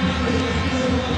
どうも。